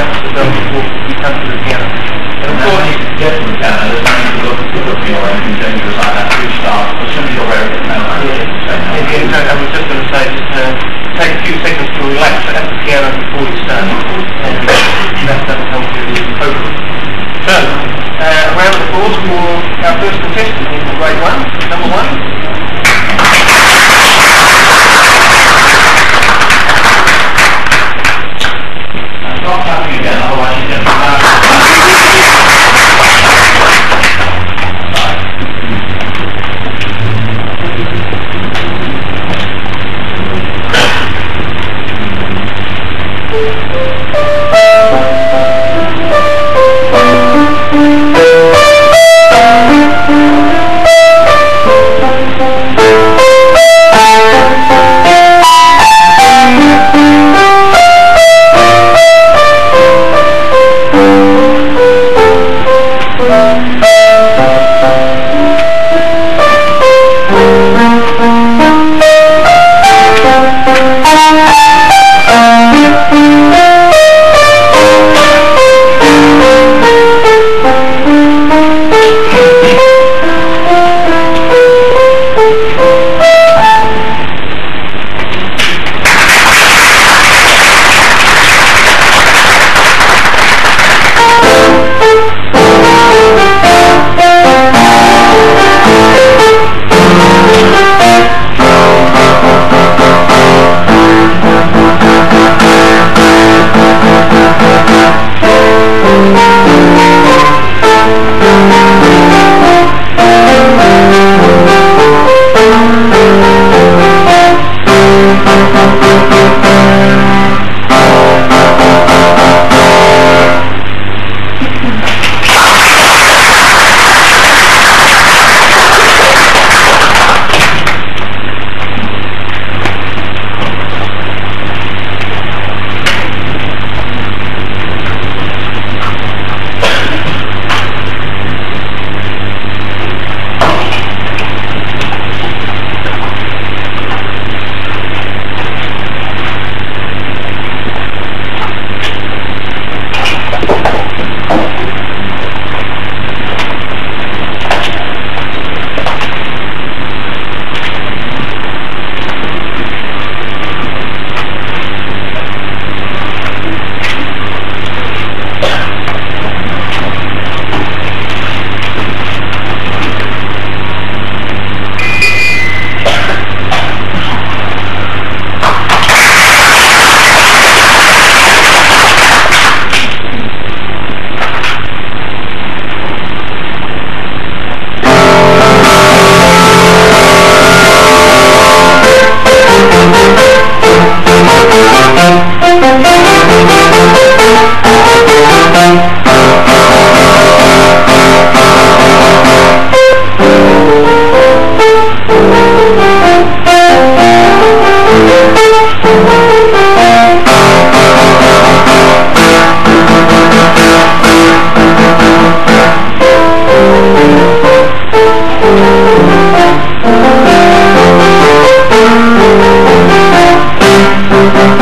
rest of the bell before you come to the piano. And of that's course, to the piano, there's no need to look at the piano or anything dangerous like that, you start, as soon as you're ready, the piano. in the end, I was just going to say, just uh, take a few seconds to relax at the piano before you start. And that doesn't help you focus. So, uh, a round of applause for our first contestant in grade one, number one. Thank you.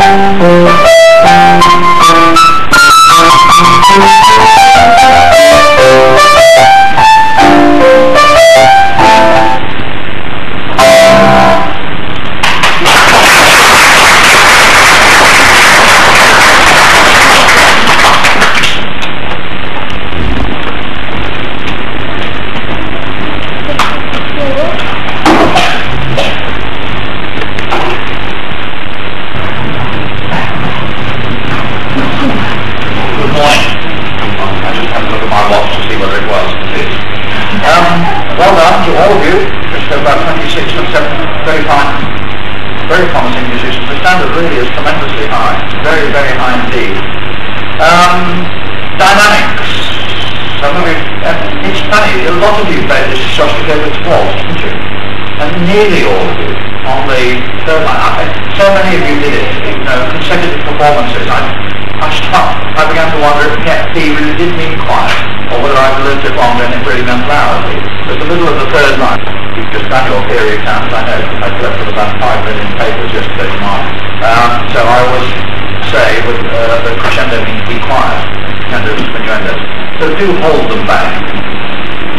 Thank you. My watch to see whether it was. Um, well done to all of you. Just about 26 and 7. Very fine. Very promising musicians. The standard really is tremendously high. Very, very high indeed. Um, dynamics. Some of you, uh, it's funny, a lot of you played this Shostakovich waltz, didn't you? And nearly all of you on the third line. So many of you did it, you know, consecutive performances. I, I stopped. I began to wonder if yeah, he really did mean quiet, or whether I'd lived it wrong and it really meant loudly. At the middle of the third line, you've just done your theory exams, I know, I collected about five million papers yesterday morning. Um, so I always say with uh, the crescendo means be quiet, crescendo is diminuendo. So do hold them back.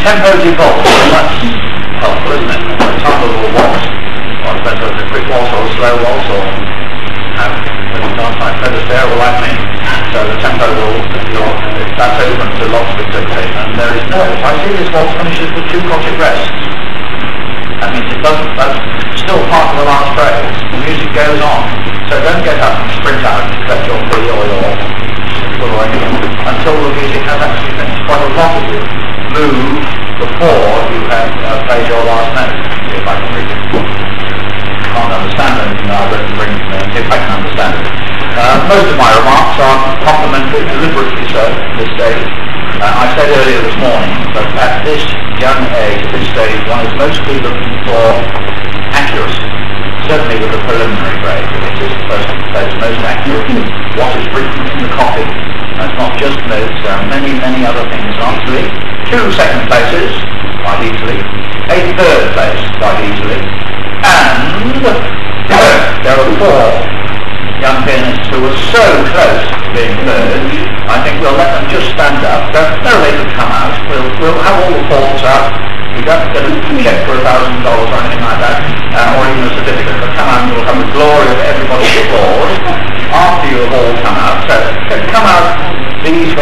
Tempos evolve, so that's helpful, isn't it? A time of a waltz, or depends whether it's a quick waltz or a slow waltz, or have when you dance like Fred Astaire or like me. Tempo will, you're, that's open to lots of interpretation. And there is no, I see this waltz finishes with two crotchet rests. That means it doesn't, that's still part of the last phrase. The music goes on. So don't get up and sprint out and collect your fee or your or anything until the music has actually finished. Quite a lot of you move before you have uh, played your last note, if I can read it. Can't understand anything I've written, if I can understand it. Uh, most of my remarks are complimentary, deliberately so, at this stage. Uh, I said earlier this morning that at this young age, at this stage, one is mostly looking for accuracy. Certainly with the preliminary grade, it is the who plays most accurate in what is written in the copy. That's not just notes, there are many, many other things actually. Two second places, quite easily. A third place, quite easily. And there are four young pianists who were so close to being third. I think we'll let them just stand up. Don't, no, they can come out. We'll, we'll have all the forms up. You don't get a check for a thousand dollars or anything like that, uh, or even a certificate. But come out and you'll have the glory of everybody's applause after you have all come out. So come out, these